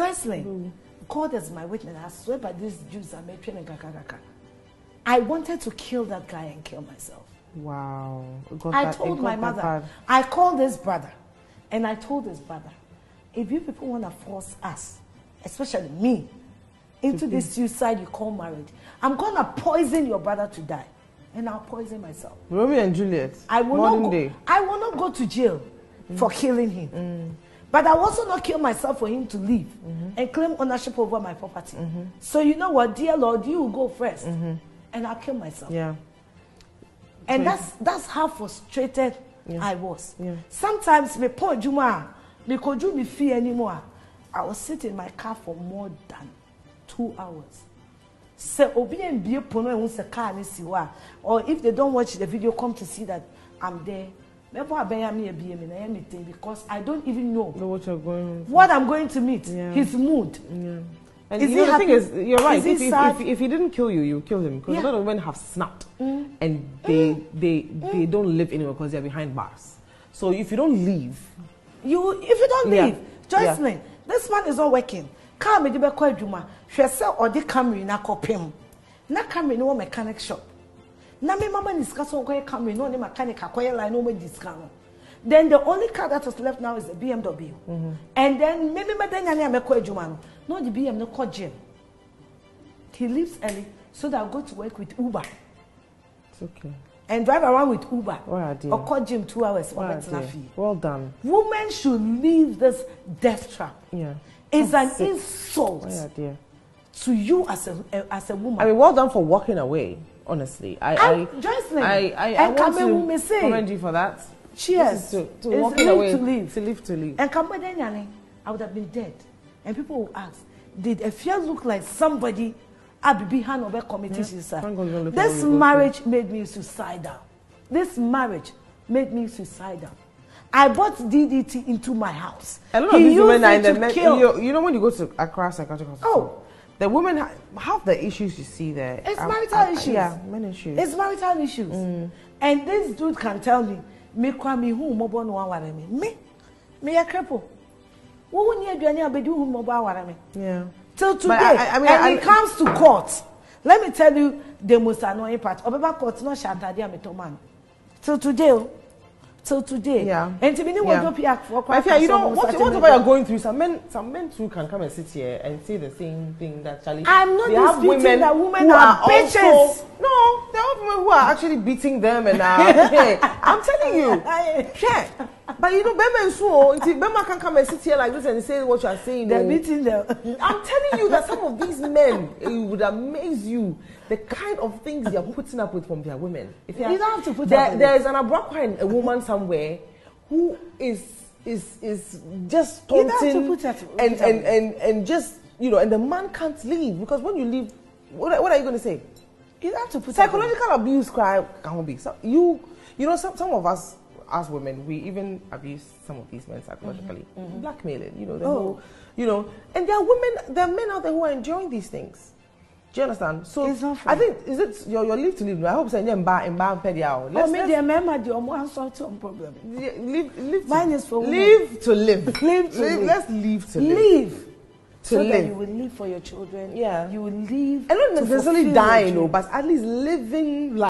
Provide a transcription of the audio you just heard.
Wrestling. God is my witness. I swear by these Jews I'm making I wanted to kill that guy and kill myself. Wow. I told my mother, bad. I called his brother, and I told his brother, if you people want to force us, especially me, into this suicide you call marriage, I'm going to poison your brother to die, and I'll poison myself. Romeo and Juliet. I will Modern not go, day. I will not go to jail mm. for killing him. Mm. But I also not kill myself for him to leave mm-hmm. and claim ownership over my property. Mm-hmm. So you know what, dear Lord, you will go 1st mm-hmm. and I'll kill myself. Yeah. And so that's that's how frustrated yeah. I was. Yeah. Sometimes me poor Juma, me could me feel anymore. I was sitting in my car for more than two hours. So obi and be a car or if they don't watch the video, come to see that I'm there Therefore, I bear me a BM anything because I don't even know, know what you're going what I'm going to meet, yeah. his mood. Yeah. And is you know, the happy? thing is, you're right. Is if, if, if, if, he didn't kill you, you kill him. Because yeah. a lot of women have snapped mm. and they mm. they mm. they don't live anymore because they're behind bars. So if you don't leave, you if you don't leave, yeah. Joycelyn, yeah. this man is not working. Car me di be kwa adwuma. Hwɛ sɛ ɔde Camry na kɔpem. Na Camry no mechanic shop na me mama ni sika so nkɔyɛ camry na ɔne mechanic akɔyɛ line ɔmo di sika no then the only car that was left now is the bmw mm-hmm. and then maybe mɛda nyane a mɛkɔ adwuma no na ɔde bm no kɔ gym he leaves early so that i go to work with uber it's okay and drive around with Uber wow, or call gym two hours wow, fee. Well done. Women should leave this death trap. Yeah. It's That's an it. insult wow, to you as a as a woman. I mean, well done for walking away honestly. I, I, Joycelyn, I, I, I want to commend you for that. Cheers. To, to walk away. To live. To live, to live. And Kambadenyani, I would have been dead. And people will ask, did Efia look like somebody Abibi Hanover committee yeah. This marriage made me suicidal. This marriage made me suicidal. I brought DDT into my house. A lot of these women are in the you, you know when you go to Accra Psychiatric Hospital. Oh, the women half the issues you see there. It's marital issues. Yeah, many issues. It's marital issues. Mm. And this dude can tell me, me kwa me hu mo bo no aware me. Me me ya cripple. Wo hu ni aduane abedi hu mo bo aware me. Yeah. Till today. I, I mean, and I, it comes to court. Let me tell you the most annoying part. Obeba court no am to man. Till today. Till today. Yeah. And to be new yeah. wardrobe for quite you know, what, whatever you're going through, some men, some men too can come and sit here and say the same thing that Charlie. I'm not disputing women that women are, are bitches. Also, no, are women who are actually beating them and uh, hey, I'm telling you, yeah. But you know, Bema so Bema can come and sit here like this and say what you are saying. They're beating them. I'm telling you that some of these men, it would amaze you the kind of things they're putting up with from their women. If you, you don't have to put there, there is an Abrakwan, a woman somewhere, who is is is just taunting and, and, and, and just you know, and the man can't leave because when you leave, what, what are you going to say? You have to put psychological abuse. Cry can be so you you know some some of us as women we even abuse some of these men psychologically, mm-hmm. Mm-hmm. blackmailing. You know the oh. whole you know, and there are women, there are men out there who are enjoying these things. Do you understand? So I think is it your your leave to live. I hope saying in ba in ba pedi out. Oh, me dear, remember the omo answer to problem. Live live. Mine is for women. live to live. live to live. Let's live to live. Live. So live. that you will live for your children. Yeah. You will live. And not necessarily dying, no, but at least living life.